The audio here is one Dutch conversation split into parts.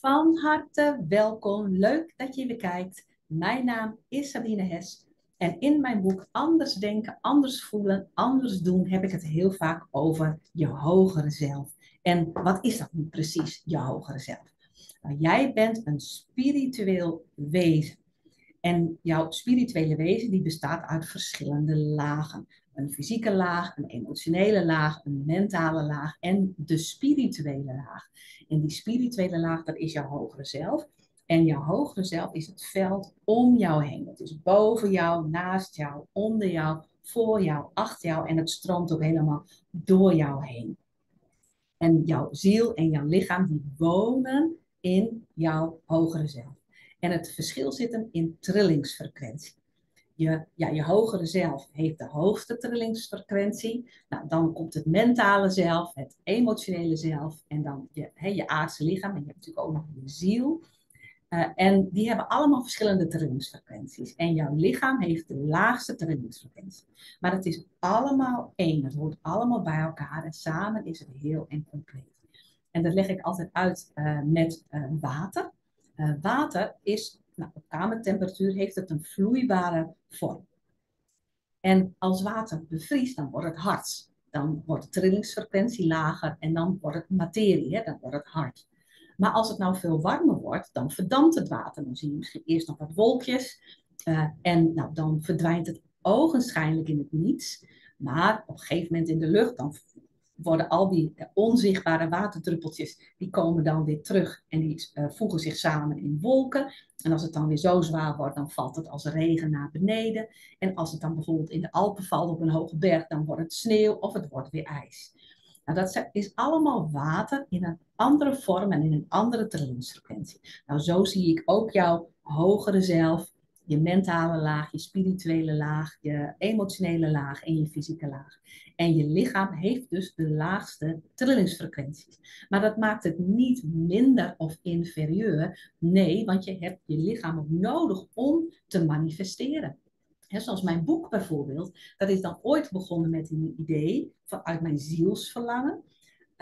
Van harte welkom. Leuk dat je weer kijkt. Mijn naam is Sabine Hes. En in mijn boek Anders denken, anders voelen, anders doen heb ik het heel vaak over je hogere zelf. En wat is dat nu precies, je hogere zelf? Nou, jij bent een spiritueel wezen. En jouw spirituele wezen die bestaat uit verschillende lagen. Een fysieke laag, een emotionele laag, een mentale laag en de spirituele laag. En die spirituele laag, dat is jouw hogere zelf. En jouw hogere zelf is het veld om jou heen. Het is boven jou, naast jou, onder jou, voor jou, achter jou. En het stroomt ook helemaal door jou heen. En jouw ziel en jouw lichaam, die wonen in jouw hogere zelf. En het verschil zit hem in trillingsfrequentie. Je, ja, je hogere zelf heeft de hoogste trillingsfrequentie. Nou, dan komt het mentale zelf, het emotionele zelf en dan je, he, je aardse lichaam. En je hebt natuurlijk ook nog je ziel. Uh, en die hebben allemaal verschillende trillingsfrequenties. En jouw lichaam heeft de laagste trillingsfrequentie. Maar het is allemaal één. Het hoort allemaal bij elkaar. En samen is het heel en compleet. En dat leg ik altijd uit uh, met uh, water. Water is nou, op kamertemperatuur heeft het een vloeibare vorm. En als water bevriest, dan wordt het hard. Dan wordt de trillingsfrequentie lager en dan wordt het materie, hè, dan wordt het hard. Maar als het nou veel warmer wordt, dan verdampt het water. Dan zie je misschien eerst nog wat wolkjes. Uh, en nou, dan verdwijnt het ogenschijnlijk in het niets. Maar op een gegeven moment in de lucht, dan worden al die onzichtbare waterdruppeltjes, die komen dan weer terug en die uh, voegen zich samen in wolken. En als het dan weer zo zwaar wordt, dan valt het als regen naar beneden. En als het dan bijvoorbeeld in de Alpen valt op een hoge berg, dan wordt het sneeuw of het wordt weer ijs. Nou, dat is allemaal water in een andere vorm en in een andere trillingsfrequentie. Nou, zo zie ik ook jouw hogere zelf, je mentale laag, je spirituele laag, je emotionele laag en je fysieke laag. En je lichaam heeft dus de laagste trillingsfrequenties. Maar dat maakt het niet minder of inferieur. Nee, want je hebt je lichaam ook nodig om te manifesteren. He, zoals mijn boek bijvoorbeeld, dat is dan ooit begonnen met een idee vanuit mijn zielsverlangen.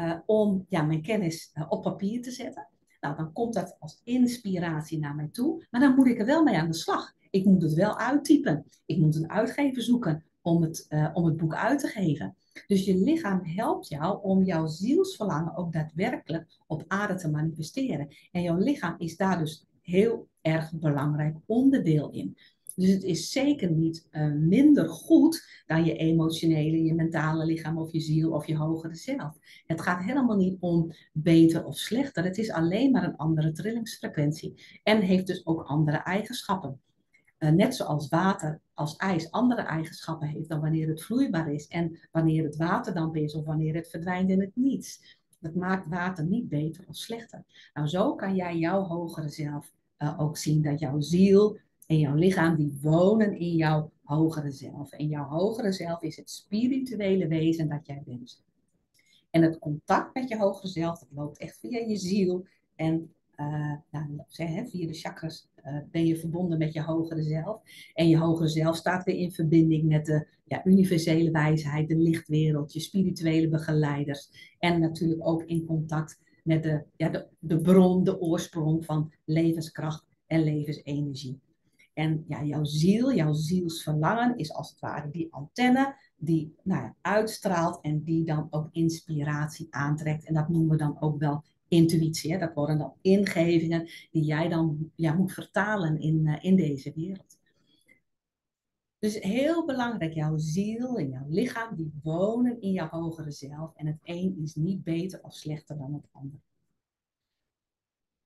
Uh, om ja, mijn kennis uh, op papier te zetten. Nou, dan komt dat als inspiratie naar mij toe. Maar dan moet ik er wel mee aan de slag. Ik moet het wel uittypen. Ik moet een uitgever zoeken om het, uh, om het boek uit te geven. Dus je lichaam helpt jou om jouw zielsverlangen ook daadwerkelijk op aarde te manifesteren. En jouw lichaam is daar dus heel erg belangrijk onderdeel in. Dus het is zeker niet uh, minder goed dan je emotionele, je mentale lichaam of je ziel of je hogere zelf. Het gaat helemaal niet om beter of slechter. Het is alleen maar een andere trillingsfrequentie en heeft dus ook andere eigenschappen. Uh, net zoals water als ijs andere eigenschappen heeft dan wanneer het vloeibaar is en wanneer het waterdamp is of wanneer het verdwijnt in het niets. Dat maakt water niet beter of slechter. Nou, zo kan jij jouw hogere zelf uh, ook zien dat jouw ziel en jouw lichaam die wonen in jouw hogere zelf. En jouw hogere zelf is het spirituele wezen dat jij bent. En het contact met je hogere zelf, dat loopt echt via je ziel. En hè, via de chakras uh, ben je verbonden met je hogere zelf. En je hogere zelf staat weer in verbinding met de ja, universele wijsheid, de lichtwereld, je spirituele begeleiders. En natuurlijk ook in contact met de, ja, de bron, de oorsprong van levenskracht en levensenergie. En ja, jouw ziel, jouw zielsverlangen is als het ware die antenne die nou, uitstraalt en die dan ook inspiratie aantrekt. En dat noemen we dan ook wel intuïtie. Hè? Dat worden dan ingevingen die jij dan ja, moet vertalen in, uh, in deze wereld. Dus heel belangrijk, jouw ziel en jouw lichaam, die wonen in jouw hogere zelf. En het een is niet beter of slechter dan het ander.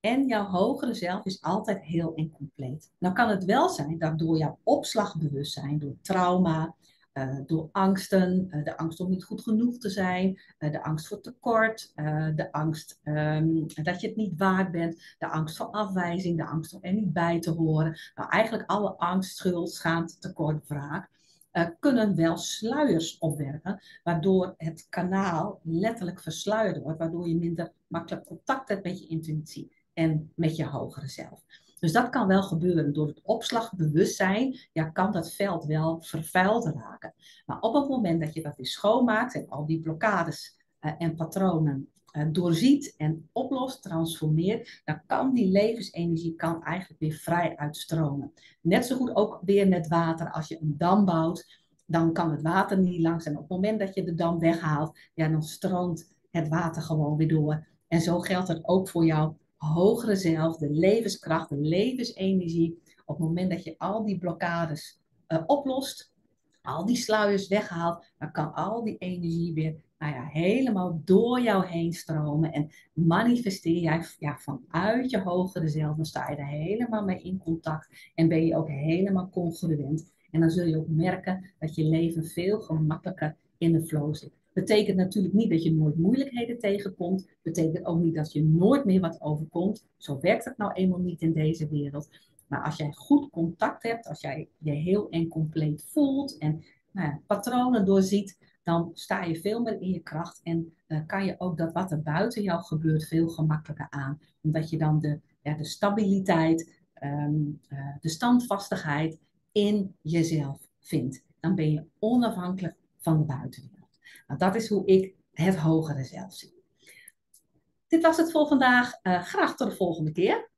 En jouw hogere zelf is altijd heel en compleet. Nou kan het wel zijn dat door jouw opslagbewustzijn, door trauma, uh, door angsten, uh, de angst om niet goed genoeg te zijn, uh, de angst voor tekort, de angst um, dat je het niet waard bent, de angst voor afwijzing, de angst om er niet bij te horen. Nou, eigenlijk alle angst, schuld, schaamte, tekort, wraak. kunnen wel sluiers opwerpen, waardoor het kanaal letterlijk versluierd wordt, waardoor je minder makkelijk contact hebt met je intuïtie en met je hogere zelf. Dus dat kan wel gebeuren. Door het opslagbewustzijn ja, kan dat veld wel vervuild raken. Maar op het moment dat je dat weer schoonmaakt en al die blokkades uh, en patronen uh, doorziet en oplost, transformeert, dan kan die levensenergie kan eigenlijk weer vrij uitstromen. Net zo goed ook weer met water. Als je een dam bouwt, dan kan het water niet langs. En op het moment dat je de dam weghaalt, ja, dan stroomt het water gewoon weer door. En zo geldt het ook voor jouw hogere zelf, de levenskracht, de levensenergie. Op het moment dat je al die blokkades uh, oplost, al die sluiers weghaalt, dan kan al die energie weer nou ja, helemaal door jou heen stromen. En manifesteer jij ja, vanuit je hogere zelf. Dan sta je er helemaal mee in contact. En ben je ook helemaal congruent. En dan zul je ook merken dat je leven veel gemakkelijker in de flow zit. Betekent natuurlijk niet dat je nooit moeilijkheden tegenkomt. Betekent ook niet dat je nooit meer wat overkomt. Zo werkt het nou eenmaal niet in deze wereld. Maar als jij goed contact hebt, als jij je heel en compleet voelt en nou ja, patronen doorziet, dan sta je veel meer in je kracht en uh, kan je ook dat wat er buiten jou gebeurt veel gemakkelijker aan. Omdat je dan de, ja, de stabiliteit, um, uh, de standvastigheid in jezelf vindt. Dan ben je onafhankelijk van de buitenwereld. Nou, dat is hoe ik het hogere zelf zie. Dit was het voor vandaag. Uh, graag tot de volgende keer.